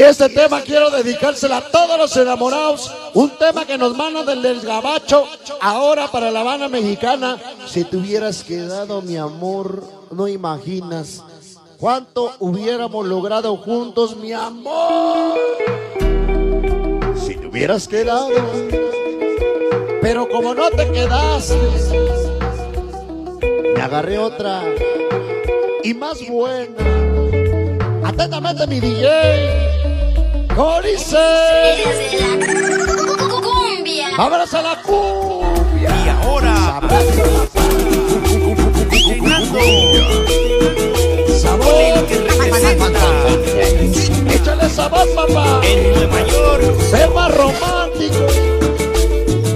Y este tema quiero dedicárselo a todos los enamorados. Un tema que nos manda del del gabacho. Ahora para la Habana Mexicana. Si te hubieras quedado, mi amor, no imaginas cuánto hubiéramos logrado juntos, mi amor. Si te hubieras quedado. Pero como no te quedaste, me agarré otra y más buena. Atentamente mi DJ. Corice. Cumbia. Vámonos a la cumbia. Y ahora, Sabor. el que representa Échale sabor, papá. en Nueva York, Tema romántico.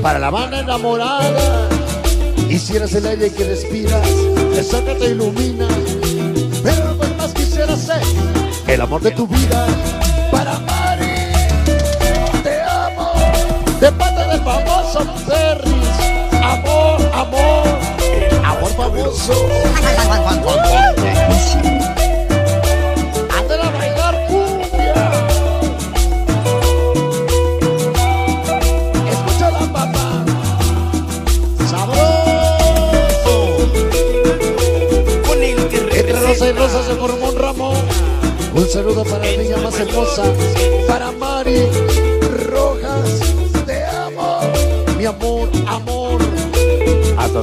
Para la banda enamorada. Hicieras el aire que respiras. Eso que te ilumina. Pero lo que más quisiera ser. El amor de tu vida. Para Mari. De parte del famoso Ferris. Amor, amor. Amor famoso. Ándale a bailar cumbia. Escúchala, papá. Sabroso. con el que Entre rosa y rosa se formó un ramo. Un saludo para la niña más hermosa.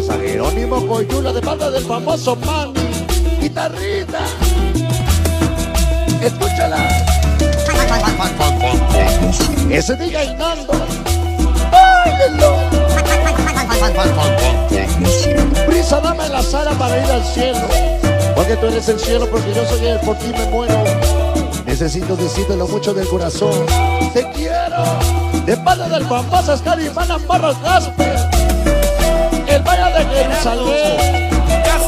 Jerónimo Coyula de parte del famoso Manny. Guitarrita. Escúchala. Ese diga Nando. Báilelo. Prisa, dame la sala para ir al cielo. Porque tú eres el cielo, porque yo soy el, por ti me muero. Necesito decirte lo mucho del corazón. Te quiero. De parte del famoso Escarifana Barros Gasper. El Valle de Jerusalén.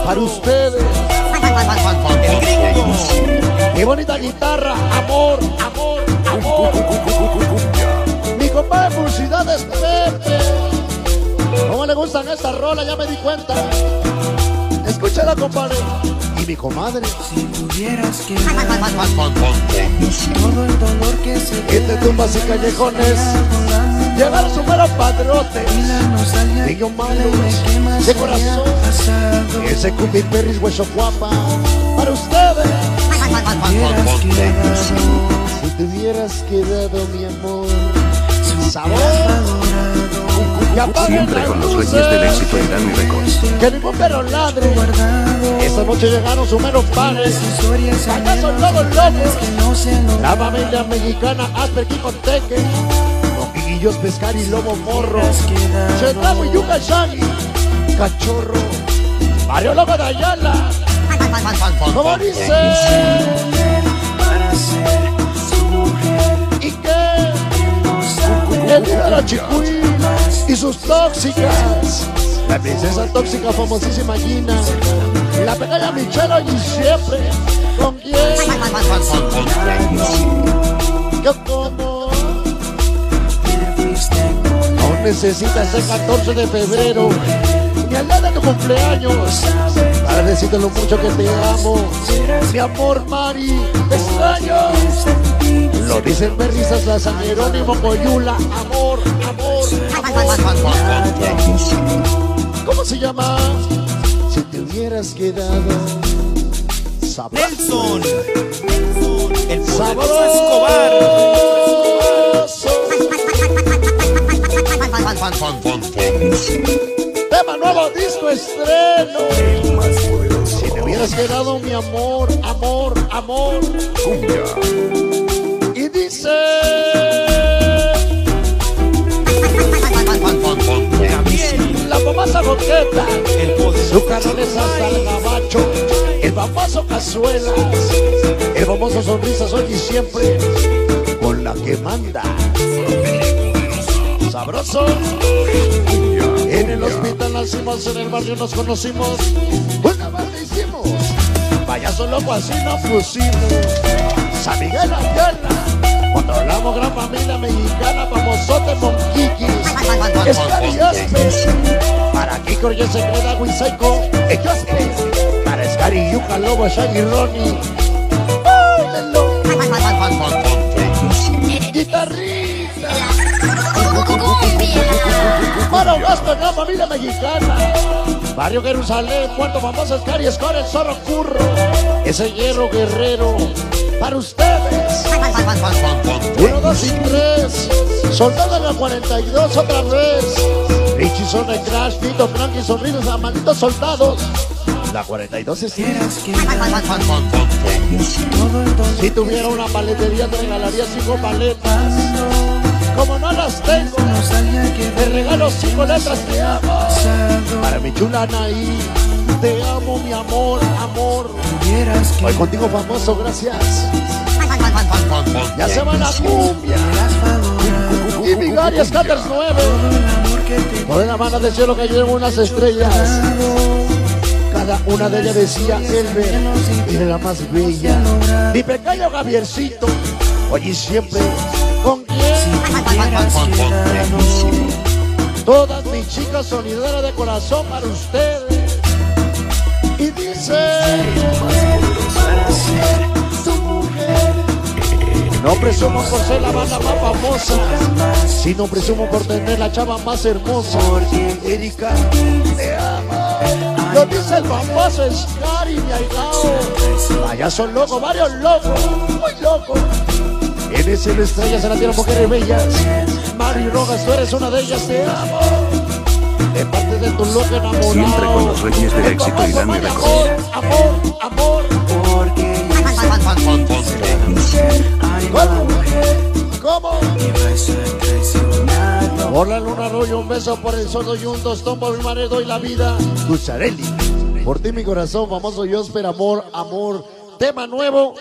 Para ustedes. el gringo, Qué bonita guitarra. Amor, amor, amor. Mi compadre Pulsidades Pepe. ¿Cómo le gustan estas rolas? Ya me di cuenta. Escúchala, compadre. Y mi comadre. Si tuvieras que tumbas y callejones. Llegaron super padrotes. y la nostalgia Niño malo. ¿qué más De corazón. Ese Cupid Perris hueso guapa. Para ustedes. Si te hubieras quedado, mi amor. Sabor. Siempre con los reyes del éxito en Grammy Records. Que ningún perro ladre. Esta noche llegaron sus planes lobo. que no se han La familia mexicana Asper Quijoteque. Moquillos, pescar y lobo morro. Chetamo y Yuca Shaggy. Cachorro. Mario Lobo de Ayala. Como dice. ¿Y qué? El día de la chicuí y sus tóxicas. La princesa tóxica famosísima Gina. La pequeña Michelle y siempre. ¿Con quién? Yo como. Aún necesitas el 14 de febrero. Día de tu cumpleaños. Para decirte lo mucho que te amo. Mi amor, Mari. Te extraño. Lo dicen berrizas la San Jerónimo Coyula. Amor, amor. ¿Cómo se llama? Si te hubieras quedado. Nelson, el poderoso Sabroso. Escobar, Tema nuevo, disco estreno. Si te hubieras quedado, mi amor, amor, amor. Y el gabacho. Famoso cazuelas. El famoso sonrisas hoy y siempre. Con la que manda. Sabroso. En el hospital nacimos, en el barrio nos conocimos. Una lo hicimos. Payaso loco así nos pusimos. San Miguel Ayala. Controlamos gran familia mexicana, famosote Monquiquis. Scary Aspe. Para Kiko ya se queda Wiseco. Ecospe. Para Scary Yuka Lobo, Shaggy Ronnie. Guitarrita. Para en la familia mexicana. Barrio Jerusalén, Puerto Famoso, Escari, Escora, el Zorro Curro. Ese hierro guerrero. Para ustedes. Uno, dos y tres. Soldado en la 42 otra vez. Richie Zona Crash, Tito Frankie, sonrisas a malditos soldados. La 42 es el Si tuviera una paletería te regalaría cinco paletas. Como no las tengo, te regalo cinco letras te amo. Para mi chula Anaí, te amo mi amor, amor. Hoy contigo famoso, gracias. Ya se va la cumbia. Y Migarias Caters 9. El Por la mano del cielo cayeron unas estrellas. Cada una de ellas decía Elber, era la más bella. Mi pequeño Javiercito, hoy y siempre, ¿con quién? Todas mis chicas sonideras de corazón para ustedes. Y dice, no presumo por ser la banda más famosa, sino presumo por tener la chava más hermosa. porque Erika, te amo. Lo dice el famoso Scary, mi ahijado. Allá son locos, varios locos, muy locos. En ese estrellas se la tierra mujeres bellas. Mari Rojas, tú eres una de ellas, te amo. De parte de tu loco enamorado. Siempre con los reyes del El éxito y Mari, Records. Amor, amor, amor. porque que vas a traicionarlo Por la luna rollo, un beso por el sordo y un tostón por mi marido y la vida. Cucharelli. Por ti mi corazón, famoso yo espero amor, amor. Tema nuevo.